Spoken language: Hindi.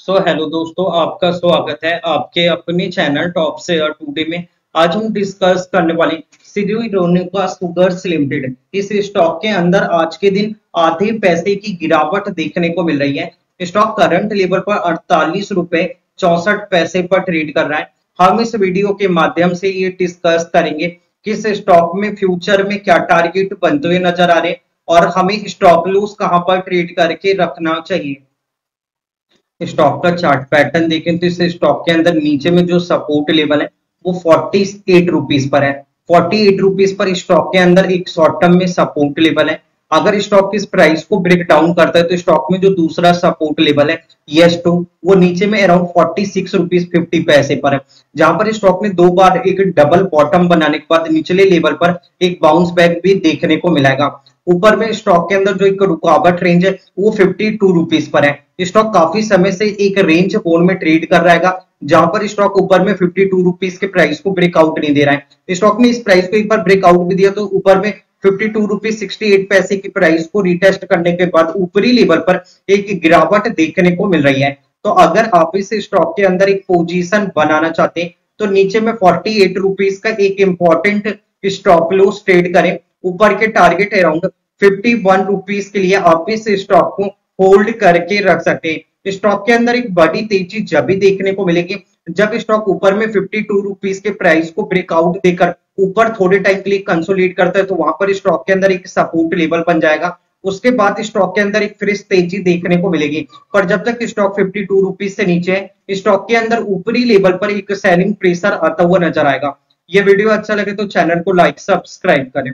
सो हेलो दोस्तों, आपका स्वागत है आपके अपने चैनल टॉप से टूडे में। आज हम डिस्कस करने वाले सुगर्स लिमिटेड इस स्टॉक के अंदर आज के दिन आधे पैसे की गिरावट देखने को मिल रही है। स्टॉक करंट लेवल पर अड़तालीस रुपए चौसठ पैसे पर ट्रेड कर रहा है। हम इस वीडियो के माध्यम से ये डिस्कस करेंगे किस स्टॉक में फ्यूचर में क्या टारगेट बनते हुए नज़र आ रहे और हमें स्टॉक लूज कहाँ पर ट्रेड करके रखना चाहिए। स्टॉक का चार्ट पैटर्न देखें तो इस स्टॉक के अंदर नीचे में जो सपोर्ट लेवल है, वो फोर्टी एट रुपीज़ पर है। फोर्टी एट रुपीज़ पर स्टॉक के अंदर एक शॉर्ट टर्म में सपोर्ट लेवल है। अगर स्टॉक इस प्राइस को ब्रेक डाउन करता है तो स्टॉक में जो दूसरा सपोर्ट लेवल है यस टू वो नीचे में around forty six rupees fifty paise पर है। जहाँ पर स्टॉक ने दो बार एक डबल बॉटम बनाने के बाद निचले लेवल पर एक बाउंस बैक भी देखने को मिलेगा। ऊपर में स्टॉक के अंदर जो एक रुकावट रेंज है, वो फिफ्टी टू रुपीज़ पर है। स्टॉक काफ़ी समय से एक रेंज बोर्ड में ट्रेड कर रहेगा, जहाँ पर स्टॉक ऊपर में फिफ्टी टू रुपीज़ के प्राइस को ब्रेकआउट नहीं दे रहा है। स्टॉक ने इस प्राइस को एक बार ब्रेकआउट भी दिया तो ऊपर में fifty two rupees sixty eight paise की प्राइस को रिटेस्ट करने के बाद ऊपरी लेवल पर एक गिरावट देखने को मिल रही है। तो अगर आप इस स्टॉक के अंदर एक पोजीशन बनाना चाहते हैं तो नीचे में फोर्टी एट रुपीज़ का एक इंपॉर्टेंट स्टॉप लॉस ट्रेड करें। ऊपर के target around fifty one rupees के लिए आप इस स्टॉक को होल्ड करके रख सकते हैं। स्टॉक के अंदर एक बड़ी तेज़ी जब भी देखने को मिलेगी जब स्टॉक ऊपर में फिफ्टी टू रुपीज़ के प्राइस को ब्रेकआउट देकर ऊपर थोड़े टाइम के लिए कंसोलिडेट करता है तो वहाँ पर स्टॉक के अंदर एक सपोर्ट लेवल बन जाएगा। उसके बाद स्टॉक के अंदर एक फ्रेश तेज़ी देखने को मिलेगी। पर जब तक स्टॉक फिफ्टी टू रुपीज़ से नीचे है स्टॉक के अंदर ऊपरी लेवल पर एक सेलिंग प्रेशर आता हुआ नज़र आएगा। ये वीडियो अच्छा लगे तो चैनल को लाइक सब्सक्राइब करें।